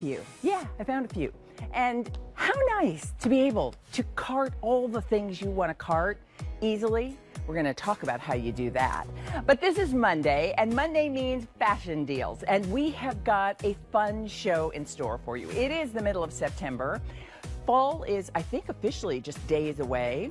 few. Yeah, I found a few. And how nice to be able to cart all the things you want to cart easily. We're going to talk about how you do that. But this is Monday, and Monday means fashion deals. And we have got a fun show in store for you. It is the middle of September. Fall is, I think, officially just days away.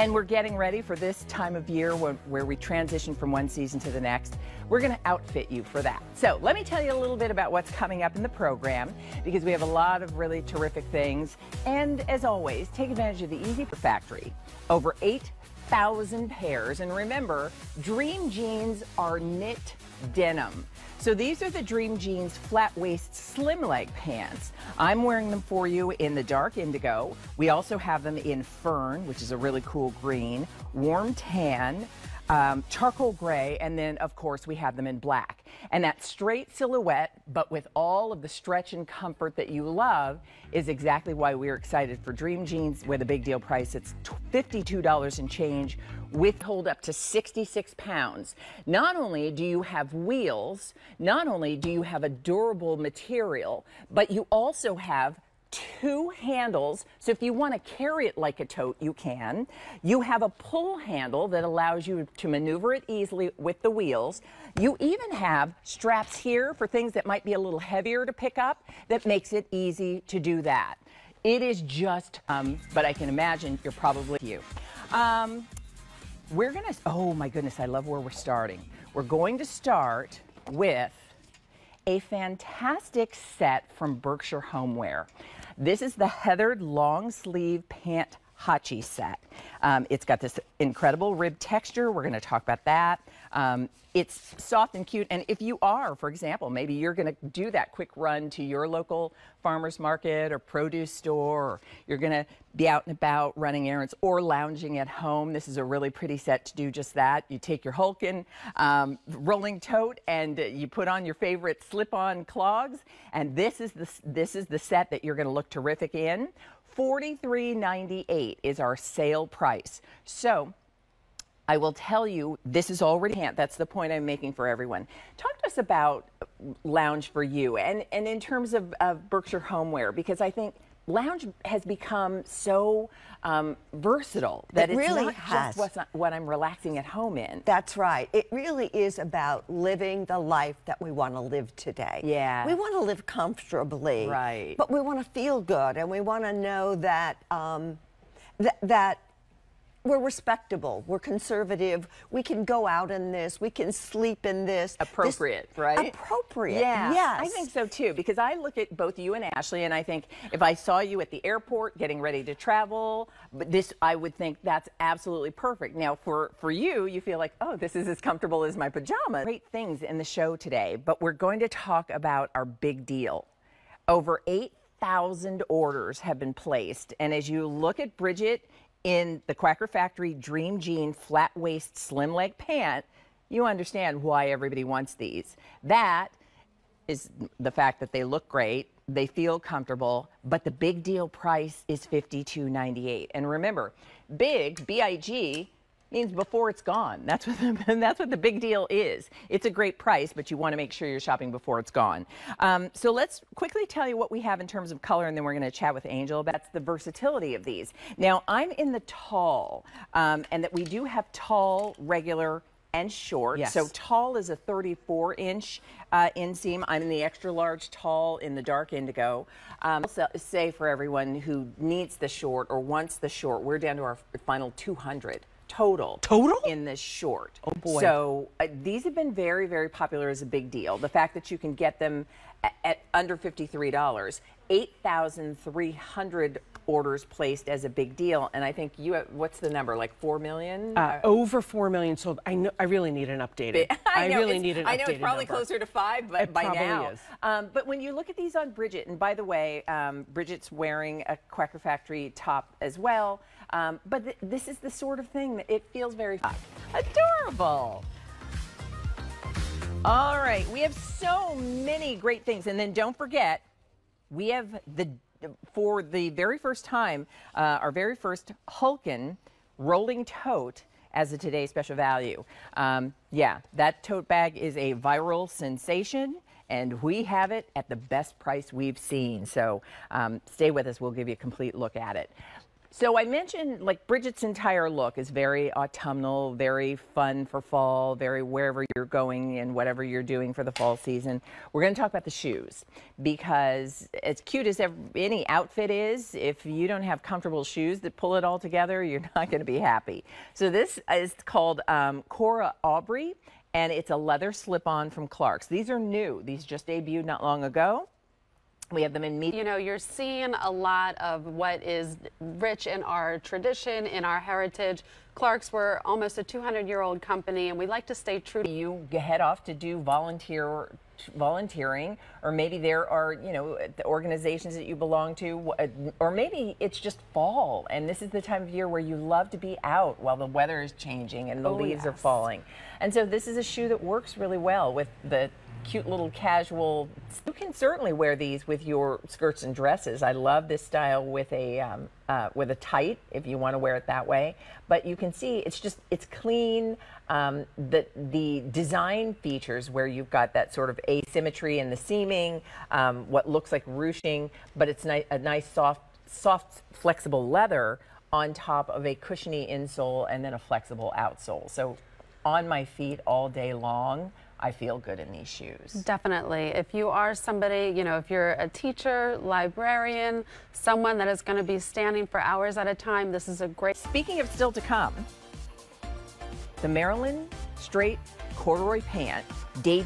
And we're getting ready for this time of year where, we transition from one season to the next. We're going to outfit you for that. So let me tell you a little bit about what's coming up in the program because we have a lot of really terrific things. And as always, take advantage of the Easy Factory. Over 8,000 pairs. And remember, Dream Jeans are knit denim. So these are the Dream Jeans flat waist slim leg pants. I'm wearing them for you in the dark indigo. We also have them in fern, which is a really cool green, warm tan, um, charcoal gray, and then of course we have them in black. And that straight silhouette, but with all of the stretch and comfort that you love, is exactly why we're excited for Dream Jeans with a big deal price. It's $52 and change with hold up to 66 pounds. Not only do you have wheels, not only do you have a durable material, but you also have two handles. So if you want to carry it like a tote, you can. You have a pull handle that allows you to maneuver it easily with the wheels. You even have straps here for things that might be a little heavier to pick up that makes it easy to do that. It is just, um, but I can imagine you're probably you. Um, we're to, oh my goodness, I love where we're starting. We're going to start with a fantastic set from Berkshire Homeware. This is the heathered long sleeve pant hacci set. Um, it's got this incredible rib texture. We're going to talk about that. Um, it's soft and cute. And if you are, for example, maybe you're going to do that quick run to your local farmer's market or produce store, or you're going to be out and about running errands or lounging at home, this is a really pretty set to do just that. You take your Hulken um, rolling tote and you put on your favorite slip-on clogs, and this is the this is the set that you're going to look terrific in. $43.98 is our sale price. So I will tell you, this is already, that's the point I'm making for everyone. Talk to us about Lounge for you and, and in terms of, of Berkshire Homeware, because I think lounge has become so um, versatile that it it's really not has. just what I'm relaxing at home in. That's right. It really is about living the life that we want to live today. Yeah. We want to live comfortably. Right. But we want to feel good and we want to know that um, th that we're respectable, we're conservative, we can go out in this, we can sleep in this. Appropriate, this, right? Appropriate, yeah, yes. I think so too, because I look at both you and Ashley, and I think if I saw you at the airport getting ready to travel, but this, I would think that's absolutely perfect. Now, for, for you, you feel like, oh, this is as comfortable as my pajamas. Great things in the show today, but we're going to talk about our big deal. Over 8,000 orders have been placed, and as you look at Bridget in the Quacker Factory Dream Jean flat waist slim leg pant, you understand why everybody wants these. That is the fact that they look great, they feel comfortable, but the big deal price is $52.98. And remember, big, B I G, means before it's gone. That's what the, that's what the big deal is. It's a great price, but you want to make sure you're shopping before it's gone. Um, so let's quickly tell you what we have in terms of color, and then we're going to chat with Angel about the versatility of these. Now, I'm in the tall, um, and that we do have tall, regular, and short. Yes. So tall is a 34 inch uh, inseam. I'm in the extra large tall in the dark indigo. Um, say for everyone who needs the short or wants the short, we're down to our final 200 total. Total? In this short. Oh, boy. So uh, these have been very, very popular as a big deal. The fact that you can get them at, at under $53, 8,300 orders placed as a big deal. And I think you, have, what's the number, like 4 million? Uh, over four million sold. I know. I really need an updated. I, know, really need an update. I know it's probably number. closer to five, but It by probably now. is. Um, but when you look at these on Bridget, and by the way, um, Bridget's wearing a Quacker Factory top as well. Um, but th- this is the sort of thing that it feels very adorable. All right, we have so many great things, and then don't forget, we have the for the very first time, uh, our very first Hulken rolling tote as a today special value. Um, yeah, that tote bag is a viral sensation. and we have it at the best price we've seen. So um, stay with us. We'll give you a complete look at it. So I mentioned like Bridget's entire look is very autumnal, very fun for fall, very wherever you're going and whatever you're doing for the fall season. We're going to talk about the shoes because as cute as any outfit is, if you don't have comfortable shoes that pull it all together, you're not going to be happy. So this is called um, Cora Aubrey and it's a leather slip-on from Clark's. These are new. These just debuted not long ago. We have them in meat. You know, you're seeing a lot of what is rich in our tradition, in our heritage. Clark's were almost a 200 year old company, and we like to stay true. You head off to do volunteer volunteering or maybe there are you know the organizations that you belong to uh, or maybe it's just fall and this is the time of year where you love to be out while the weather is changing and the oh, leaves yes. are falling and so this is a shoe that works really well with the cute little casual. You can certainly wear these with your skirts and dresses. I love this style with a um, uh, with a tight if you want to wear it that way. But you can see it's just it's clean. Um, the the design features where you've got that sort of asymmetry in the seaming, um, what looks like ruching, but it's ni- a nice soft soft flexible leather on top of a cushiony insole and then a flexible outsole. So on my feet all day long. I feel good in these shoes. Definitely. If you are somebody, you know, if you're a teacher, librarian, someone that is going to be standing for hours at a time, this is a great. Speaking of still to come, the Maryland Straight Corduroy Pant debut.